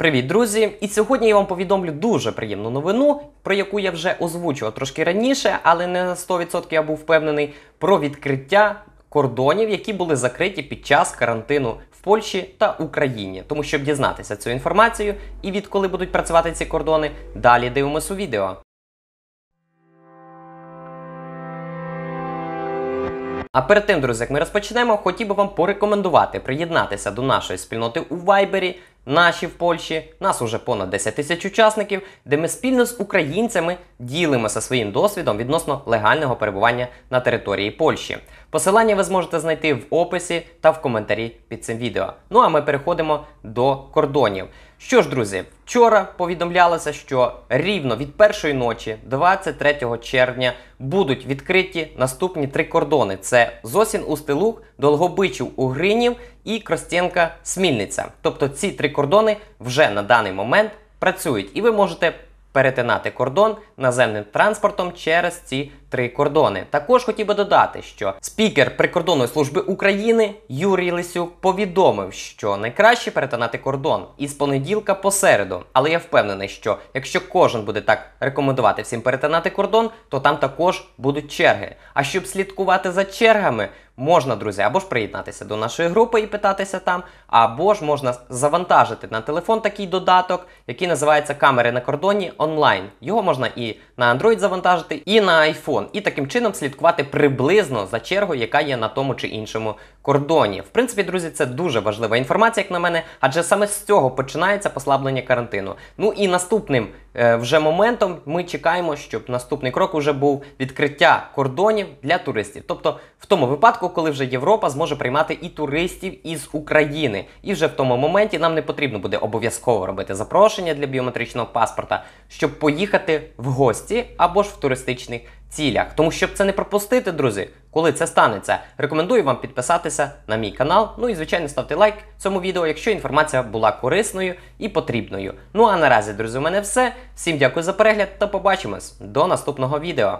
Привіт, друзі! І сьогодні я вам повідомлю дуже приємну новину, про яку я вже озвучував трошки раніше, але не на 100% я був впевнений, про відкриття кордонів, які були закриті під час карантину в Польщі та Україні. Тому щоб дізнатися цю інформацію і відколи будуть працювати ці кордони, далі дивимось у відео. А перед тим, друзі, як ми розпочнемо, хотів би вам порекомендувати приєднатися до нашої спільноти у Вайбері. Наші в Польщі, нас уже понад 10 тисяч учасників, де ми спільно з українцями ділимося своїм досвідом відносно легального перебування на території Польщі. Посилання ви зможете знайти в описі та в коментарі під цим відео. Ну а ми переходимо до кордонів. Що ж, друзі, вчора повідомлялося, що рівно від першої ночі, 23 червня, будуть відкриті наступні три кордони: це Зосін Устилуг, Долгобичів Угринів і Кростєнка Смільниця. Тобто ці три кордони вже на даний момент працюють, і ви можете перетинати кордон наземним транспортом через ці три кордони. Також хотів би додати, що спікер прикордонної служби України Юрій Лисюк повідомив, що найкраще перетинати кордон із понеділка по середу. Але я впевнений, що якщо кожен буде так рекомендувати всім перетинати кордон, то там також будуть черги. А щоб слідкувати за чергами, можна, друзі, або ж приєднатися до нашої групи і питатися там, або ж можна завантажити на телефон такий додаток, який називається камери на кордоні онлайн. Його можна і на Android завантажити, і на iPhone, і таким чином слідкувати приблизно за чергою, яка є на тому чи іншому кордоні. В принципі, друзі, це дуже важлива інформація, як на мене, адже саме з цього починається послаблення карантину. Ну і наступним вже моментом ми чекаємо, щоб наступний крок уже був відкриття кордонів для туристів. Тобто, в тому випадку, коли вже Європа зможе приймати і туристів із України, і вже в тому моменті нам не потрібно буде обов'язково робити запрошення для біометричного паспорта, щоб поїхати в гості або ж в туристичних цілях. Тому щоб це не пропустити, друзі, коли це станеться, рекомендую вам підписатися на мій канал. Ну і звичайно ставте лайк цьому відео, якщо інформація була корисною і потрібною. Ну а наразі, друзі, у мене все. Всім дякую за перегляд та побачимось до наступного відео.